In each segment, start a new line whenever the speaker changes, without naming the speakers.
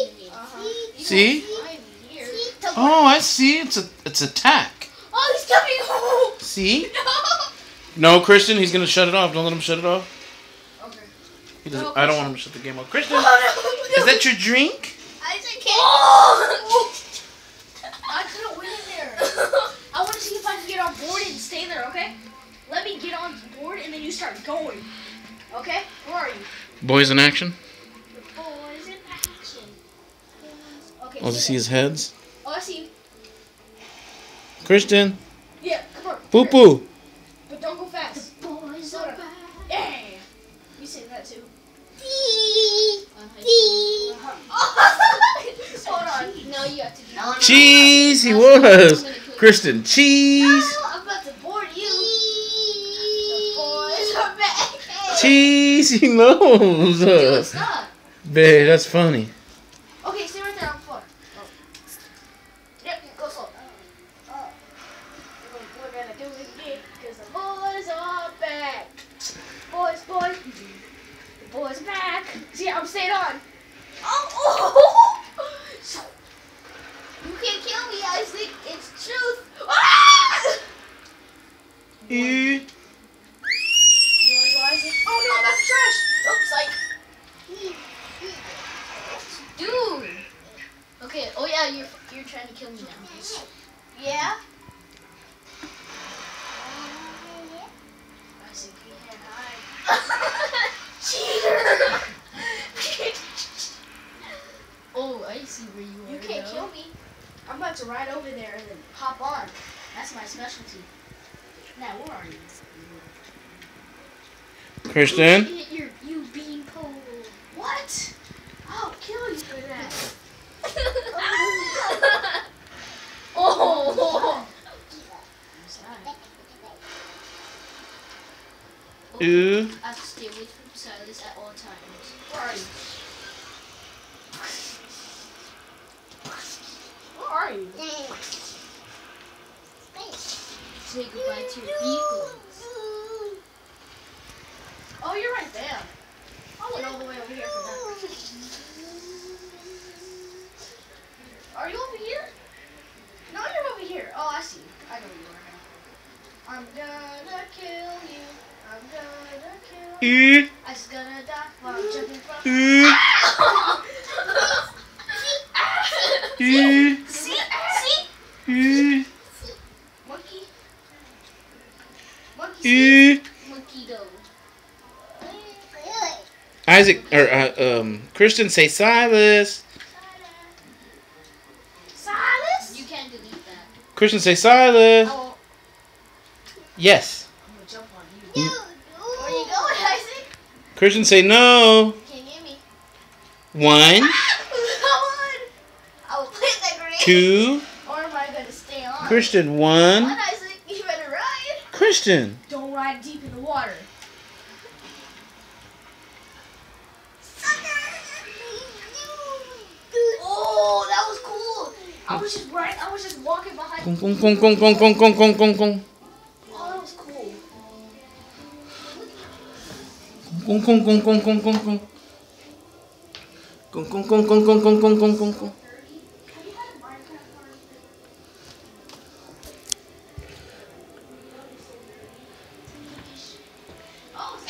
Uh-huh.
See? Oh, I see. It's a it's attack.
Oh, he's coming home.
See?
No.
No, Christian, he's gonna shut it off. Don't let him shut it off.
Okay.
He doesn't.
No,
I don't want him to shut the game off. Christian,
Oh, no.
is that your drink?
Isaac can't. Oh! I couldn't win in there. I want to see if I can get on board and stay there, okay? Let me get on board and then you start going. Okay? Where are you?
Boys in action.
Okay.
Oh, does he
sit
see his heads?
Oh, I see you.
Christian,
Yeah, come on.
poo poo.
But don't go fast. The boys
Slow down.
Yeah. You say that too. Dee. Dee. Hold on.
No, you have to do
No, no.
Cheese, he
I'm
was.
gonna kill.
Christian, cheese,
I'm about to board you. The boys are back.
cheese. He knows.
Dude, stop.
babe, that's funny.
Okay, stay right there on the floor. Oh. Yep, go slow. Oh. We're gonna do it again because the boys are back. Boys, boys. The boys are back. See, I'm staying on. Oh, oh. You can't kill me, Isaac. It's truth. Ah!
Eh.
You wanna go, Isaac? Oh no, that's trash. Oops, like.
Dude. Okay. Oh yeah, you're you're trying to kill me now.
Yeah? Isaac, you can't hide. Cheater!
Oh, I see where you are.
you can't
now.
kill me. I'm about to ride over there and then hop on. That's my specialty. Now, where are you?
Christian,
Hit your you bean pole.
What? I'll kill you for that.
Oh.
Ooh.
I have to stay away from Silas at all times.
Where are you? Where are you?
Say goodbye to your beagles.
Oh, you're right there. I went all the way over here for that. Are you over here? No, you're over here. Oh, I see. I know you are now. I'm gonna kill you. I'm gonna kill you.
Ooh.
I just gonna die while I'm jumping from.
Ooh. Ooh.
see? See?
Ooh.
Monkey. Monkey. See?
Monkey dough.
Isaac or uh, um Christian say Silas.
Silas?
You can't delete that.
Christian say Silas.
Oh,
yes.
I'm gonna jump on you. Where you going, Isaac?
Christian say no.
Can't get me.
One,
Come on. I will plant that grenade.
two.
Or am I gonna stay on?
Christian
Come
one.
Isaac. You better ride.
Christian.
Don't ride deep in the water. Oh, that was cool. I was just right. I was just walking behind.
Kong kong kong kong kong kong kong kong Kong kong kong kong kong kong. Kong kong kong kong kong kong kong kong kong kong.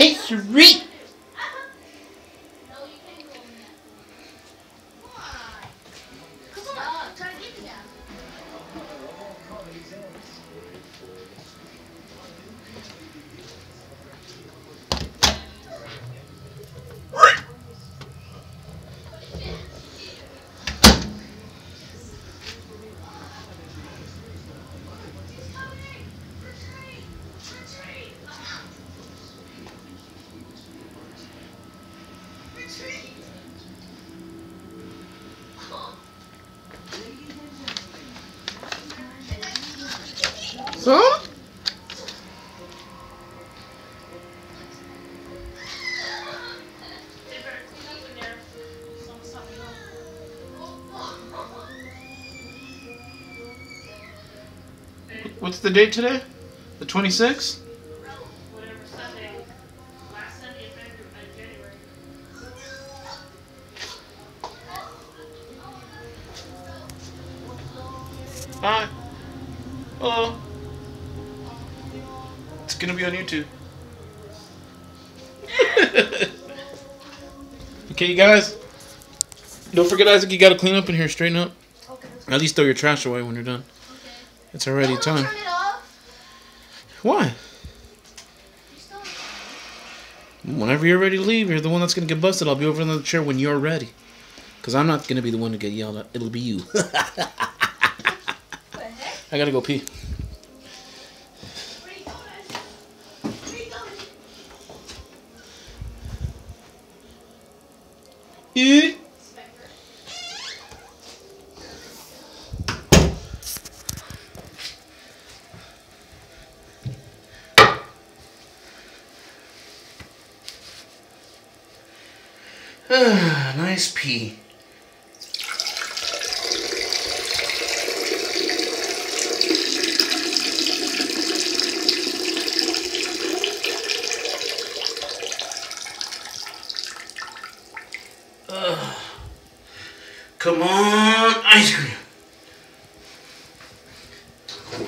Hey, sweet. Some? What's the date today? The 26th?
whatever Sunday,
gonna be on YouTube. okay, you guys. Don't forget, Isaac. You gotta clean up in here, straighten up.
Okay.
At least throw your trash away when you're done.
Okay.
It's already
Don't
time.
Turn it off.
Why?
You still
Whenever you're ready to leave, you're the one that's gonna get busted. I'll be over in the chair when you're ready. Cause I'm not gonna be the one to get yelled at. It'll be you.
What the heck?
I gotta go pee. Nice pee. Ugh. Come on, ice cream. Oh, Oh,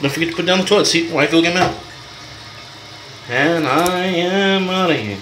don't forget to put down the toilet seat. Wife will get mad. And I am out of here.